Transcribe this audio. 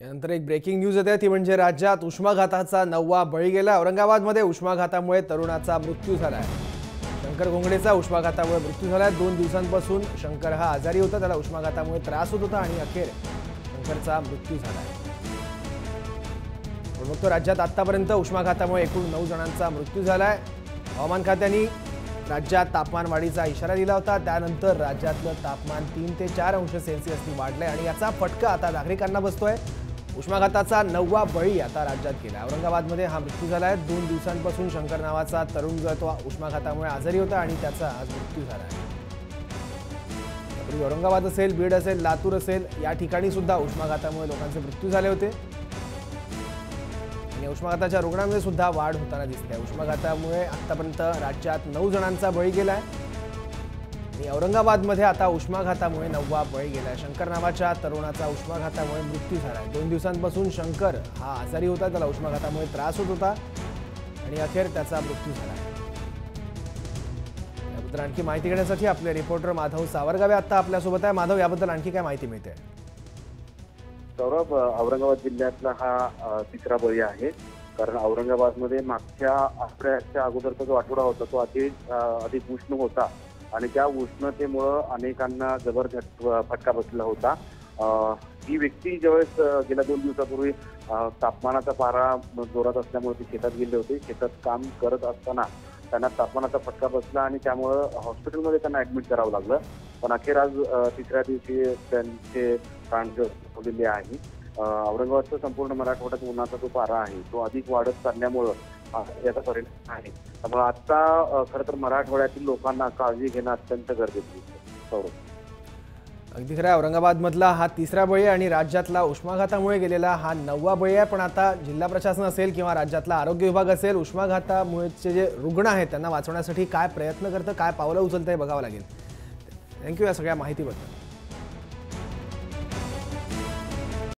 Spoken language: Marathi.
यानंतर एक ब्रेकिंग न्यूज येते ती म्हणजे राज्यात उष्माघाताचा नववा बळी गेला. औरंगाबादमध्ये उष्माघातामुळे तरुणाचा मृत्यू झाला आहे शंकर घोंगडेचा उष्माघातामुळे मृत्यू झालाय. दोन दिवसांपासून शंकर हा आजारी होता त्याला उष्माघातामुळे त्रास होत होता आणि अखेर शंकरचा मृत्यू झाला आहे मग तो राज्यात आत्तापर्यंत उष्माघातामुळे एकूण नऊ जणांचा मृत्यू झाला आहे हवामान खात्याने राज्यात तापमान वाढीचा इशारा दिला होता. त्यानंतर राज्यातलं तापमान तीन ते चार अंश सेल्सिअसनी वाढलंय आणि याचा फटका आता नागरिकांना बसतोय. उष्माघाताचा नववा बळी आता राज्यात गेला. औरंगाबादमध्ये हा मृत्यू झाला आहे दोन दिवसांपासून शंकर नावाचा तरुण जो उष्माघातामुळे आजारी होता आणि त्याचा आज मृत्यू झाला आहे. औरंगाबाद असेल बीड असेल लातूर असेल या ठिकाणी सुद्धा उष्माघातामुळे लोकांचे मृत्यू झाले होते. आणि उष्माघाताच्या रुग्णांमध्ये सुद्धा वाढ होताना दिसते. उष्माघातामुळे आतापर्यंत राज्यात नऊ जणांचा बळी गेला आहे आणि औरंगाबादमध्ये आता उष्माघातामुळे नववा बळी गेलाय. शंकर नावाच्या तरुणाचा उष्माघातामुळे मृत्यू झाला दोन दिवसांपासून शंकर हा आजारी होता. त्याला उष्माघातामुळे त्रास होत होता आणि अखेर त्याचा मृत्यू झाला याबद्दल आणखी माहिती घेण्यासाठी आपले रिपोर्टर माधव सावरगावे आता आपल्यासोबत आहे. माधव याबद्दल आणखी काय माहिती मिळते? सौरभ औरंगाबाद जिल्ह्यातला हा तिसरा बळी आहे. कारण औरंगाबादमध्ये मागच्या आठवड्याच्या अगोदरचा जो आठवडा होता तो अधिक अधिक उष्ण होता. आणि त्या उष्णतेमुळं अनेकांना जबरदस्त फटका बसला होता. ही व्यक्ती ज्यावेळेस गेल्या दोन दिवसापूर्वी तापमानाचा पारा जोरात असल्यामुळे ती शेतात गेले होते. शेतात काम करत असताना त्यांना तापमानाचा फटका बसला आणि त्यामुळं हॉस्पिटलमध्ये त्यांना ऍडमिट करावं लागलं. पण अखेर आज तिसऱ्या दिवशी त्यांचे प्राण गमावलेले आहे. औरंगाबादचा संपूर्ण मराठवाड्यात उन्हाचा जो पारा आहे तो अधिक वाढत चालल्यामुळं याचा परिणाम आहे. त्यामुळे आता अ, खरं तर मराठवाड्यातील लोकांना काळजी घेणं अत्यंत गरजेचं सौरभ हो. अगदी खरं आहे. औरंगाबादमधला हा तिसरा बळी आणि राज्यातला उष्माघातामुळे गेलेला हा नववा बळी आहे. पण आता जिल्हा प्रशासन असेल किंवा राज्यातला आरोग्य विभाग असेल उष्माघातामुळेचे जे रुग्ण आहेत त्यांना वाचवण्यासाठी काय प्रयत्न करतं काय पावलं उचलतं हे बघावं लागेल. थँक्यू या सगळ्या माहितीबद्दल.